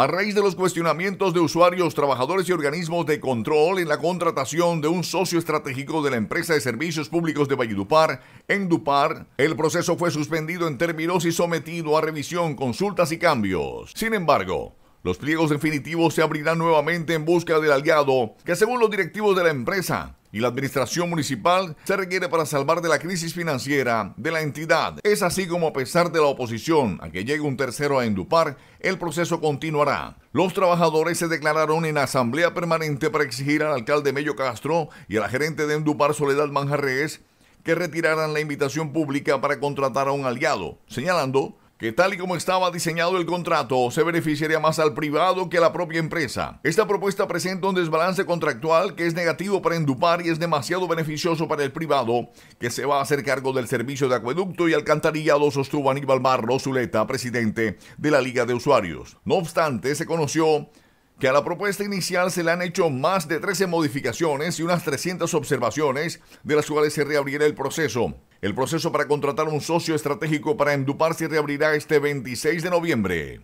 A raíz de los cuestionamientos de usuarios, trabajadores y organismos de control en la contratación de un socio estratégico de la empresa de servicios públicos de Valledupar, Endupar, el proceso fue suspendido en términos y sometido a revisión, consultas y cambios. Sin embargo, los pliegos definitivos se abrirán nuevamente en busca del aliado que según los directivos de la empresa y la administración municipal se requiere para salvar de la crisis financiera de la entidad. Es así como a pesar de la oposición a que llegue un tercero a Endupar, el proceso continuará. Los trabajadores se declararon en asamblea permanente para exigir al alcalde Mello Castro y a la gerente de Endupar Soledad Manjarres que retiraran la invitación pública para contratar a un aliado, señalando que tal y como estaba diseñado el contrato, se beneficiaría más al privado que a la propia empresa. Esta propuesta presenta un desbalance contractual que es negativo para Endupar y es demasiado beneficioso para el privado, que se va a hacer cargo del servicio de acueducto y alcantarillado, sostuvo Aníbal Barro Zuleta, presidente de la Liga de Usuarios. No obstante, se conoció que a la propuesta inicial se le han hecho más de 13 modificaciones y unas 300 observaciones, de las cuales se reabrirá el proceso. El proceso para contratar un socio estratégico para Endupar se reabrirá este 26 de noviembre.